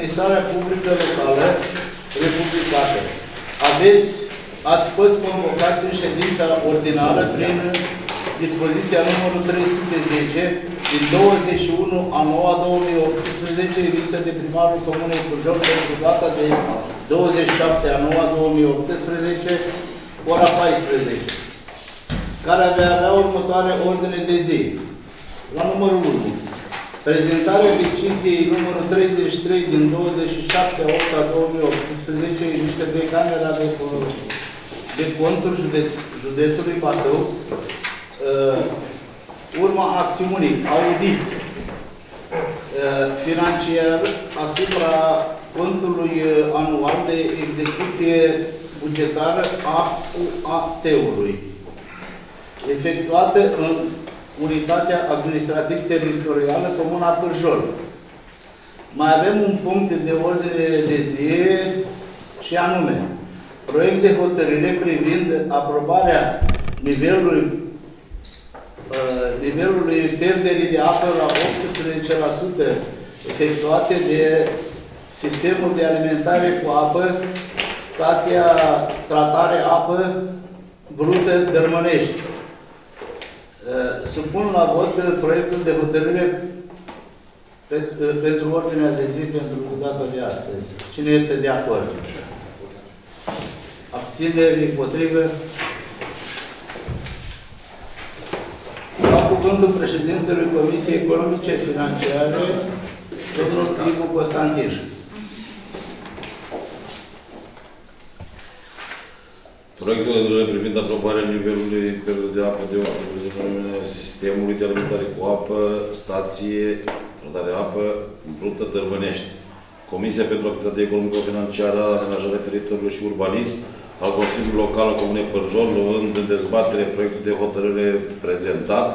administrarea publică locală republicată. Aveți, ați fost convocați în ședința ordinară prin dispoziția numărul 310 din 21 a 9 2018 emisă de primarul Comunei Cujor pentru data de 27 a 9 2018 ora 14 care avea avea următoare ordine de zi. La numărul 1. Prezentarea deciziei numărul 33 din 27 a 8 a 2018 emisă de Camera de, de Conturi județ, județului Bacău. Uh, urma acțiunii audit uh, financiar asupra contului uh, anual de execuție bugetară a UAT-ului efectuată în unitatea administrativ-teritorială Comuna Pârjol. Mai avem un punct de ordine de zi și anume proiect de hotărâre privind aprobarea nivelului uh, nivelului pierderii de apă la 18% efectuate de sistemul de alimentare cu apă, stația tratare apă brută Dărmănești. Uh, supun la vot proiectul de hotărâre pe, uh, pentru ordinea de zi pentru data de astăzi. Cine este de acord? Abțineri, împotrivă? La cuvântul președintelui Comisiei Economice Financiare, domnul Ibu Constantin. Proiectul de hotărâre privind aprobarea nivelului de apă de sistemului de alimentare cu apă, stație, de apă, brută, Dărmânești. Comisia pentru Activitate Economico-Financiară, Amenajare Teritoriului și Urbanism al Consiliului Local al Comunei Părjol, luând în dezbatere proiectul de hotărâre prezentat,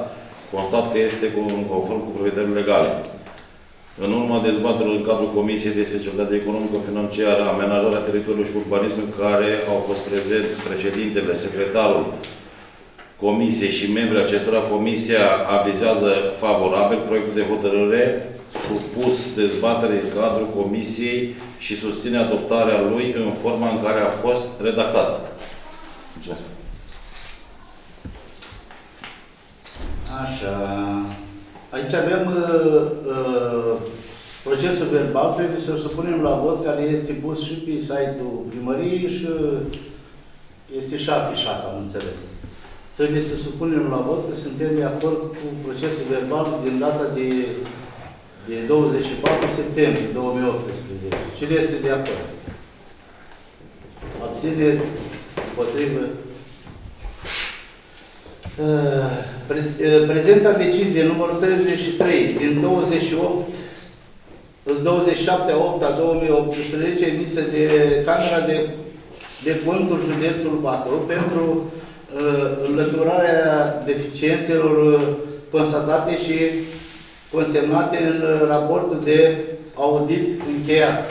constat că este conform cu prevederile legale. În urma dezbaterilor în cadrul Comisiei de Specialitate Economico-Financiară, Amenajarea Teritoriului și Urbanism, în care au fost prezenți președintele, secretarul Comisiei și membrii acestora, Comisia avizează favorabil proiectul de hotărâre supus dezbatere în cadrul Comisiei și susține adoptarea lui în forma în care a fost redactată. Mulțumesc. Așa. Aici avem uh, uh, procesul verbal, trebuie să-l supunem la vot, care este pus și pe site-ul primăriei și este și afișat, am înțeles. Trebuie să supunem la vot că suntem de acord cu procesul verbal din data de, de 24 septembrie 2018. Cine este de acord? Abține, împotrivă, Prezenta decizie numărul 33 din 28 27 8 a 2018 emisă de Camera de, de Conturi Județul Bacău pentru uh, înlăturarea deficiențelor constatate și consemnate în raportul de audit încheiat.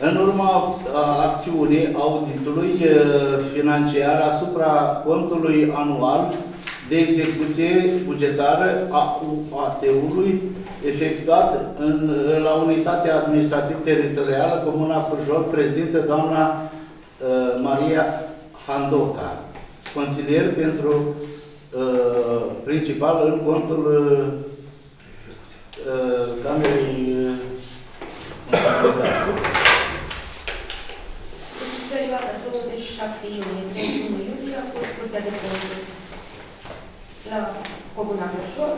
În urma acțiunii auditului financiar asupra contului anual de execuție bugetară a UAT-ului efectuat în, la Unitatea Administrativ-Teritorială Comuna Furjol, prezintă doamna uh, Maria Handoca, consilier pentru uh, principal în contul uh, Camerei uh, perioada 27 iunie 31 iulie a fost Curtea de Conturi la Comuna Cășor.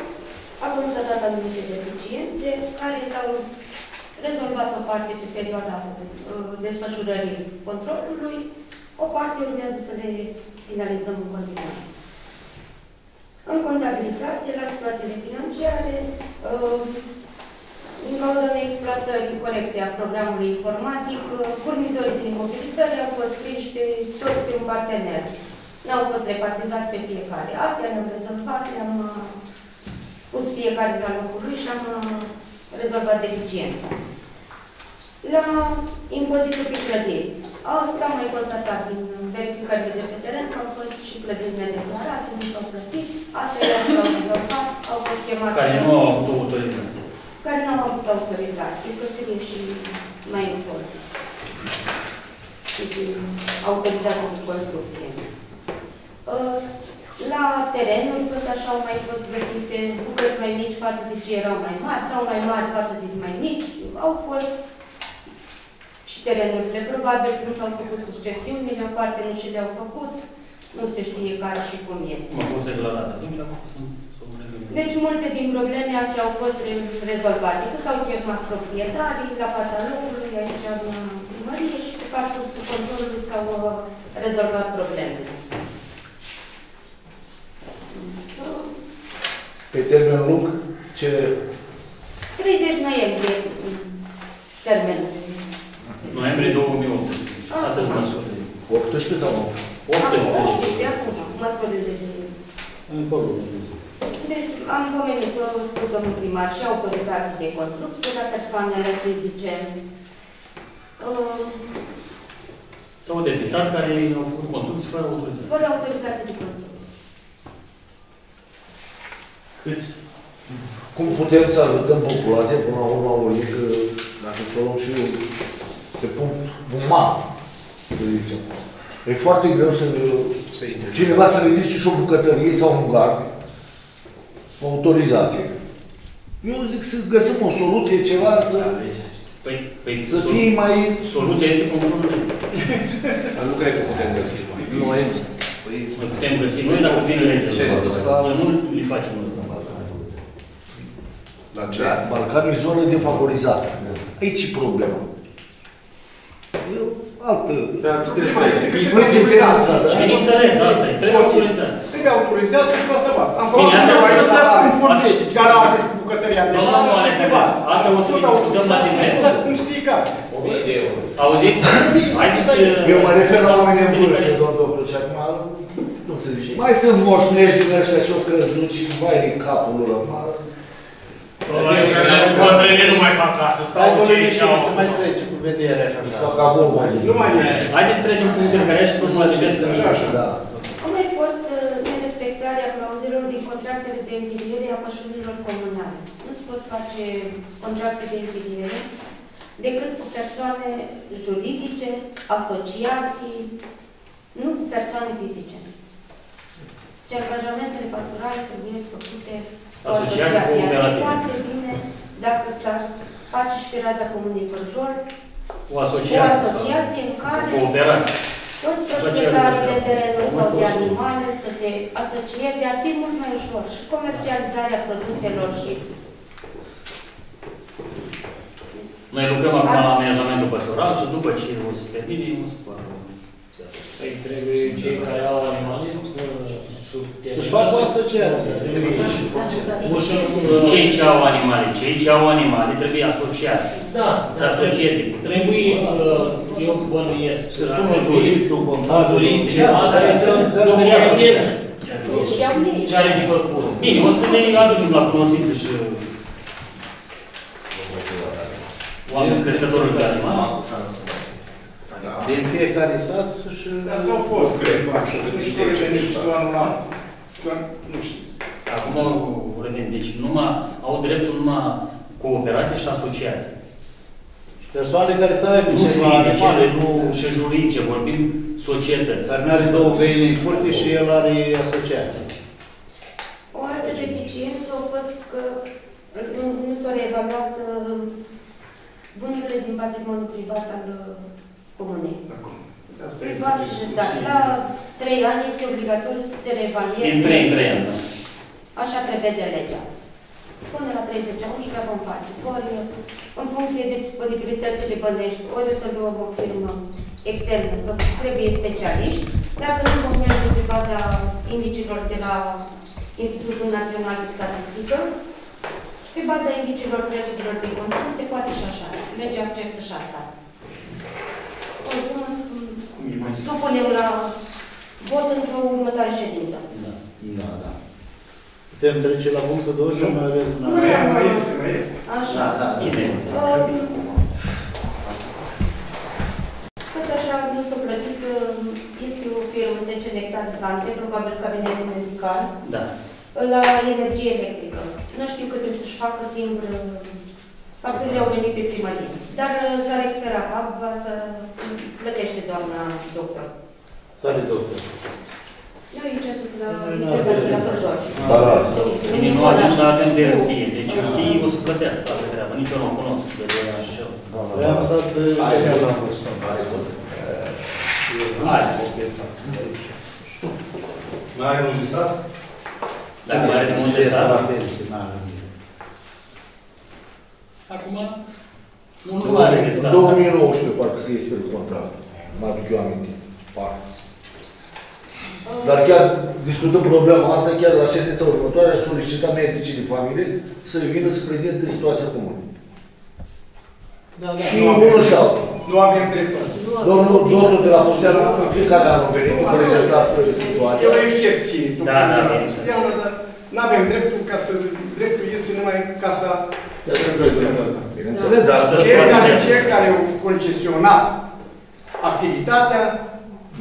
A constatat anumite deficiențe care s-au rezolvat o parte pe perioada uh, desfășurării controlului, o parte urmează să le finalizăm în continuare. În contabilitate, la situațiile financiare, uh, din cauza neexploatării corecte a programului informatic, furnizorii din mobilizări au fost scriși pe toți pe un partener. N-au fost repartizați pe fiecare. Astea ne-am rezolvat, ne-am uh, pus fiecare la locul lui și am uh, rezolvat deficiența. La impozitul pe clădiri. Au- S-a mai constatat din verificările de pe teren că au fost și plătiri nedeclarate, nu s-au plătit, astea le-au s-au rezolvat, au fost chemate. Care nu au avut autorizație. Care nu au avut autorizație, că trebuie și mai ușor. Și din autorizație de construcție. Uh, La terenuri, tot așa au mai fost găsite bucăți mai mici față de ce erau mai mari, sau mai mari față de mai mici. Au fost și terenurile. Probabil nu s-au făcut succesiunile, o parte nu și le-au făcut. Nu se știe care și cum este. Nu a fost declarat. Atunci acum sunt sunt reglementate. Deci multe din probleme astea au fost re- rezolvate. Că s-au chemat proprietarii la fața locului, aici în primărie și pe parcursul controlului s-au uh, rezolvat problemele. Uh, Pe termen lung, ce 30 noiembrie uh, termenul. Noiembrie 2018. Astăzi măsurile. 18 sau nu? 18. De acum, măsurile de... Încolo. Deci am pomenit, o spus domnul primar, și autorizații de construcție la persoanele fizice. Uh, S-au depistat care au făcut construcții fără autorizație. Fără autorizație de construcție. Câți? Cum putem să ajutăm populația până la urma lui, că dacă să o luăm și pe punct uman, să zicem. E foarte greu să cineva să ridice și o bucătărie sau un gard, o autorizație. Eu zic să găsim o soluție, ceva, să, Păi, păi să sol- fie mai... Soluția este controlul. Dar nu cred că putem găsi noi. Noi, Păi, Noi putem găsi noi dacă vine rețelul. Ce? Noi nu îi facem noi. la ce? Balcanii zonă defavorizată. Aici e problema. E o altă... Dar trebuie mai să fii Noi specializat. specializat, Cine înțeles, asta e, trebuie autorizație. Trebuie autorizație și asta basta. Am Bine, asta promis asta- aici asta- la asta- garajul și bucătăria de Nu, nu, vară nu, și Alex, ceva. asta o să Tot discutăm la autorizație, diverse. Exact cum știi care. Auziți? Haideți să... Eu mă refer la oameni în vârstă, domnul doctor, și acum, nu se zice, mai sunt moșnești din ăștia și-au crezut și vai din capul lor. Acum. Bătrânii nu mai fac casă, stau Stai, cu cei domnule, ce au... să mai trece cu vederea așa. Fac avou mai Nu mai merge. Haideți să trecem punctele care și până la diverse. Așa, așa. Da. Au mai fost uh, nerespectarea clauzelor din contractele de închiriere a pășunilor comunale. Nu se pot face contracte de închiriere decât cu persoane juridice, asociații, nu cu persoane fizice. Deci angajamentele pastorale trebuie făcute cu Asociații asociația. E cooperative. foarte bine dacă s-ar face și pe raza Comunei Cărjor, O o asociație sau asociație în o care cooperație. toți Așa proprietarii de cere terenuri sau de Mult animale să se asocieze, ar fi mult mai ușor și comercializarea produselor și Noi lucrăm acum la amenajamentul păstoral și după ce o să termine, o să facă. Păi trebuie cei care au animale să... Să-și facă o asociație. Ușă, Cei ce au animale, cei ce au animale trebuie asociații. Da, Să asocieze. Trebuie, uh, eu bănuiesc. Să spună un jurist, un contabil. Jurist, ceva care să documenteze deci au ei. ce are de făcut. Bine, o să ne aducem la cunoștință și oameni crescători de animale. Din fiecare sat să-și... Asta au fost, cred, să nici nu reveniți cu anul an. Doar nu știți. Acum revin, deci numai, au dreptul numai cooperație și asociație. Persoane care să aibă Nu ceva fizice, animale, nu... și juridice, vorbim societăți. Dar are două găini în curte și el are asociație. O altă deficiență a fost că nu, nu s-au reevaluat uh, bunurile din patrimoniul privat al uh, comunei. Asta Privat este și da, la trei ani este obligatoriu să se reevalueze. Din 3 în 3 ani, da. Așa prevede legea. Până la 30 ani, 11 vom face. Ori în funcție de disponibilitățile bănești, ori o să luăm o firmă externă, că trebuie specialiști. Dacă nu vom merge pe baza indicilor de la Institutul Național de Statistică, pe baza indicilor prețurilor de consum, se poate și așa. Legea acceptă și asta. Oricum, supunem la vot într-o următoare ședință. Da. Da, da. Putem trece la punctul 2 sau mai aveți una? Mai, mai este, mai este. Așa. Da, da. Bine. Um, Tot așa așa nu s-a plătit, uh, este o firmă 10 hectare sante, probabil cabinetul medical, Da. la energie electrică. Nu știu cât trebuie să-și facă singur, uh, facturile au venit pe primărie. Dar uh, s-a recuperat va să plătește doamna doctor. Care doctor? Nu e ce să la Nu, nu, dispensatul la nu, Săr George. Da, da. Unii nu avem să avem de hârtie, deci hârtii o să plătească asta treabă. Nici eu nu o cunosc de doi ani și ceva. Păi am stat de... Hai, că l-am văzut. Hai, Mai ai un listat? Dacă mai are de unde sta. la pensie, n-are nimic. Acum, nu, nu are de În stat. 2019 parcă se este contract. Mă aduc eu aminte. Parcă. Dar chiar discutăm problema asta, chiar la ședința următoare, solicităm medicii de familie să vină să prezinte situația comună. Da, da. Și unul și altul. Nu avem dreptate. Domnul doctor de la Pusteanu, în fiecare an a venit cu prezentat E situația. o excepție. Da, da, doctor da. Cristiană, dar nu avem dreptul ca să... Dreptul este numai ca să... Bineînțeles, dar Cei care, cei care au concesionat activitatea,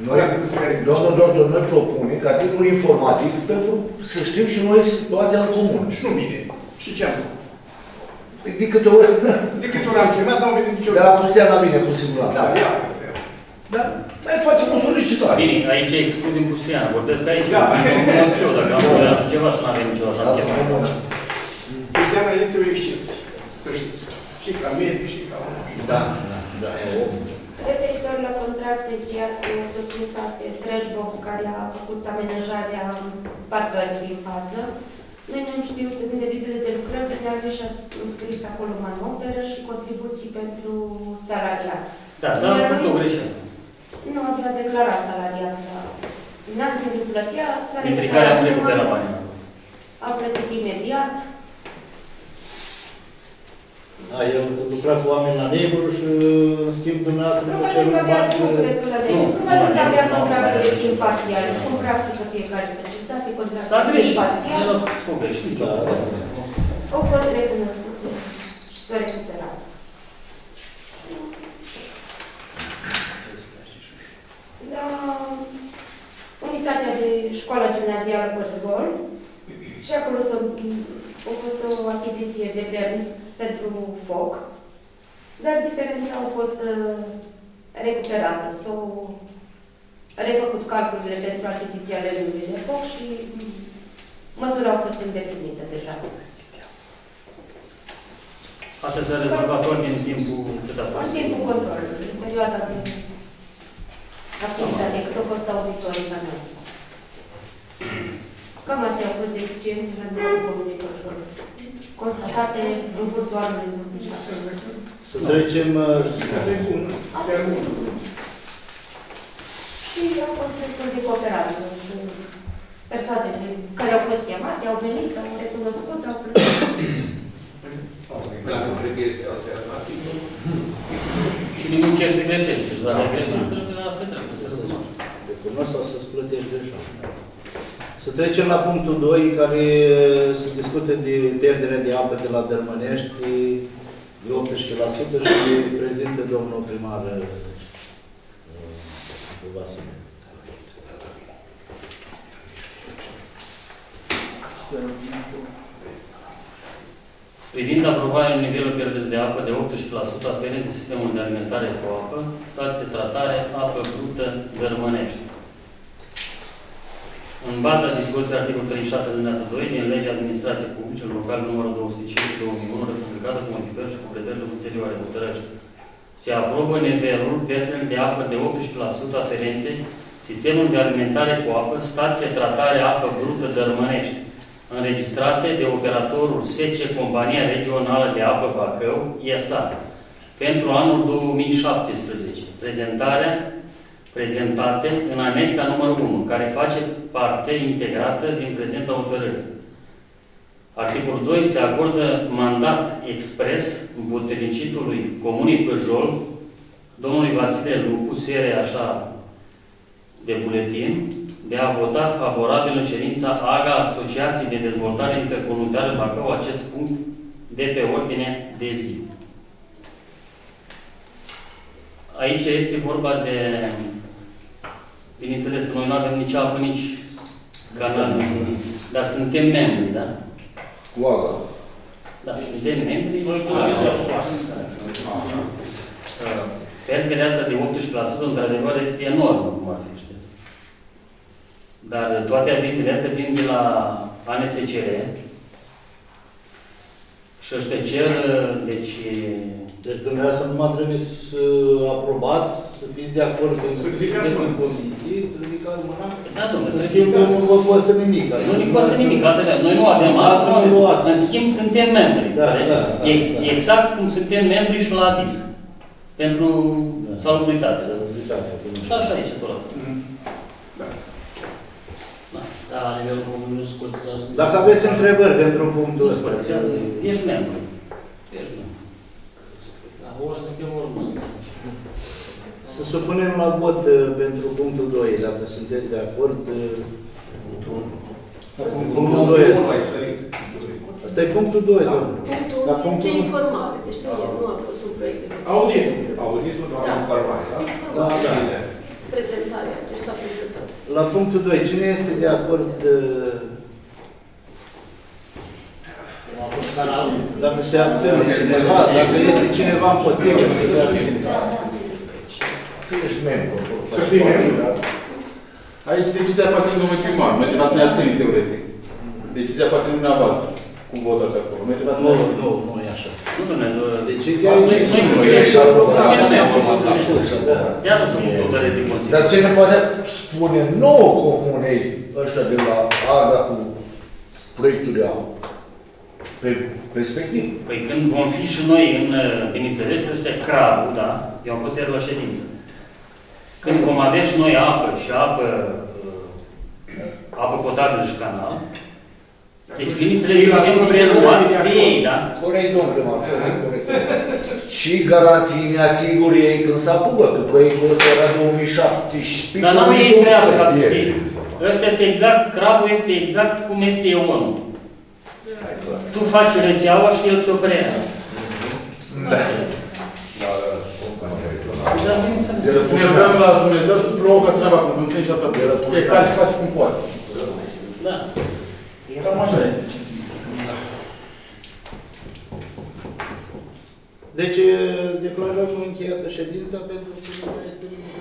noi, noi trebuie să verificăm. domnul doctor, noi propunem ca titlul informativ pentru să știm și noi situația în comun. Și nu bine. Și ce am făcut? De câte ori, De câte ori am chemat, n-au venit nicio... de la Pusteanu la mine, cu siguranță. Da, iată. treaba. Dar mai facem o solicitare. Bine, aici excludem Pustiana, vorbesc aici. Da. Nu cunosc eu, dacă am voie așa ceva și nu avem nicio așa chemă. Cristiana este o excepție, să știți. Și ca medic, și ca om. Da, da, da. Referitor la contracte ce cu societate Trashbox, care a făcut amenajarea parcării din față, noi nu știu cât de vizite de lucrări, de altfel și-a scris acolo manoperă și contribuții pentru salariat. Da, s-a făcut o greșeală. Nu a declarat salariat. N-am ce să plătea, s-a Dintre care am suma, recuperat banii. A plătit imediat. Da, el lucra cu oameni la Neighbor și în schimb dumneavoastră vă Probabil cerut că avea, bani nu de- cred că la de Nu, probabil nu, că avea nu, contracte nu, de nu. timp parțial, cum practică fiecare societate, contracte S-a de timp greșit. parțial. El a spus că greșit. Nicio Da, da. problemă. Au fost recunoscute și s-a recuperat. La unitatea de școală gimnazială Părgol și acolo s-a- a fost o achiziție de permis pentru foc, dar diferența a fost uh, recuperată. S-au refăcut calculele pentru achiziția lemnului de foc și mm, măsura a fost îndeplinită deja. Asta s-a rezolvat tot din timpul cât a În fost. timpul controlului, în perioada de activitate, că au fost auditorii la noi. Cam astea au fost deficiențe la nivelul comunei control. Constatate în cursul anului. Să trecem... uh, Asta e bun, chiar bun. Și au fost destul de cooperanță. Persoanele care au fost chemate, au venit, au recunoscut, au plătit. Dacă cred că este alternativă. Și nimic ce se greșește. Și dacă e greșit, trebuie asta trebuie să se rezolve. Recunosc sau să-ți plătești deja. Să trecem la punctul 2, care se discută de pierderea de apă de la Dărmănești de 18% și prezintă domnul primar uh, Vasile. Privind aprobarea nivelului pierdere de apă de 18% aferent de sistemul de alimentare cu apă, stație tratare, apă brută, Gărmănești. În baza dispoziției articolul 36 din 2 din legea administrației publice local numărul 205 2001 republicată cu modificări și cu pretările ulterioare hotărăști. Se aprobă nivelul pierderii de apă de 18% aferente sistemul de alimentare cu apă, stație tratare apă brută Dărmănești, înregistrate de operatorul SECE Compania Regională de Apă Bacău, IESA, pentru anul 2017. Prezentarea prezentate în anexa numărul 1, care face parte integrată din prezenta hotărâre. Articolul 2. Se acordă mandat expres împuternicitului Comunei Pârjol, domnului Vasile Lupu, serie așa de buletin, de a vota favorabil în ședința AGA Asociației de Dezvoltare Intercomunitară Bacău acest punct de pe ordine de zi. aici este vorba de, bineînțeles că noi nu avem nici apă, nici canal, dar suntem membri, da? Cu ala. Da, suntem membri. Uh, Pierderea asta de 18% într-adevăr este enormă, cum ar fi, știți. Dar toate avizele astea vin de la ANSCR și ăștia cer, deci, Deci dumneavoastră nu mai trebuie să aprobați, să fiți de acord cu Să ridicați în mâna. condiții, să ridicați mâna. da, domnule, În schimb, nu vă costă nimic. nu ne costă nimic, asta e, noi nu avem Ați asta, nu luați. în schimb suntem membri, Da, înțelegi? da, da, Ex, da. Exact cum suntem membri și la ADIS, pentru Da. salubritate. da. Uitați, acum. Și așa aici, tot. Da. Da, la nivelul comunului nu se cotizează. Dacă aveți întrebări pentru punctul Nu se ăsta, părțează, ești membru. Ești membru. Dacă ori suntem, ori nu suntem. Să supunem la vot uh, pentru punctul 2, dacă sunteți de acord. uh, Punctul 2 Nu ăsta. mai sărit. Asta e punctul 2, domnule. Punctul Dar este punctul- informare, deci nu, e, nu a fost un proiect de Auditul. Auditul doar Da. informare, da? Da, da. Bine. prezentarea, deci s-a prezentat. La punctul 2, cine este de acord uh, A fost canalul. dacă se abține cineva, dacă este cineva împotrivă, că se abține. Tu ești membru. acolo. Să fii membru. Aici decizia aparține domnului primar. Noi trebuia să ne abținem teoretic. Decizia aparține dumneavoastră. Cum votați acolo? Noi trebuia să Nu, ne abținem. nu, nu e așa. Nu, domnule, Decizia noi, e noi decizia. suntem Asta suntem am membru. fost discuția, da. Ia să spun punctele de Dar consider. ce ne poate spune nouă comunei ăștia de la Arda cu proiectul de apă? Pe respectiv. Păi când vom fi și noi în, uh, bineînțeles, ăștia crabul, da? Eu am fost ieri la ședință. Când vom avea și noi apă și apă, uh, apă potabilă și canal, deci bineînțeles Și că la suntem toți preluați de de ei, da? Corect, domnule primar, corect, corect. Și garanții ne asigur ei când s-a apucă, că proiectul ăsta era 2017. Dar n-au ei treabă, ca să E. știi. Ăștia este exact, crabul este exact cum este EON. Tu faci rețeaua și el ți-o preia. Da, bineînțeles. De răspunde rugăm la Dumnezeu să plouă ca să ne avea cum întâlnim și atât. Fiecare face cum poate. Da. Cam așa este ce simt. Deci declarăm încheiată ședința pentru că nu mai este nimic.